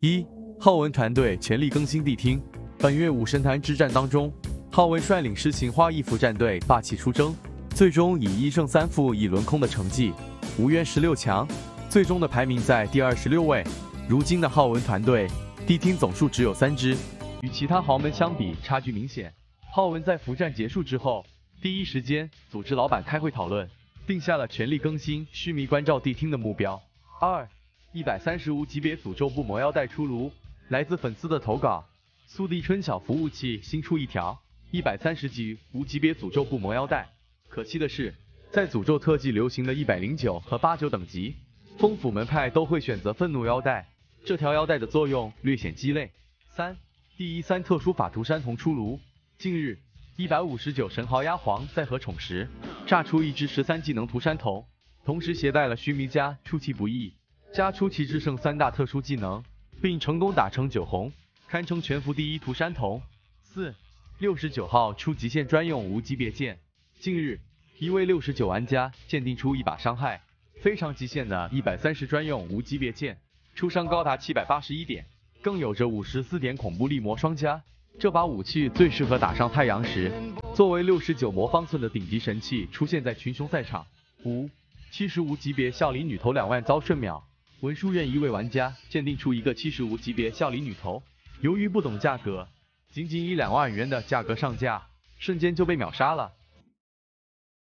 一浩文团队全力更新谛听。本月五神坛之战当中，浩文率领诗情花翼服战队霸气出征，最终以一胜三负一轮空的成绩无缘十六强，最终的排名在第二十六位。如今的浩文团队谛听总数只有三支，与其他豪门相比差距明显。浩文在服战结束之后，第一时间组织老板开会讨论，定下了全力更新须弥关照谛听的目标。二一百三十无级别诅咒不魔腰带出炉，来自粉丝的投稿。速递春晓服务器新出一条一百三十级无级别诅咒不魔腰带。可惜的是，在诅咒特技流行的一百零九和八九等级，风府门派都会选择愤怒腰带。这条腰带的作用略显鸡肋。三第一三特殊法图山童出炉。近日，一百五十九神豪鸭皇在合宠时炸出一只十三技能图山童，同时携带了须弥加出其不意。加出奇制胜三大特殊技能，并成功打成九红，堪称全服第一涂山童。四六十九号出极限专用无级别剑。近日，一位六十九玩家鉴定出一把伤害非常极限的一百三十专用无级别剑，出伤高达七百八十一点，更有着五十四点恐怖力魔双加。这把武器最适合打上太阳石，作为六十九魔方寸的顶级神器出现在群雄赛场。五七十无级别笑里女头两万遭瞬秒。文殊院一位玩家鉴定出一个七十五级别笑里女头，由于不懂价格，仅仅以两万元的价格上架，瞬间就被秒杀了。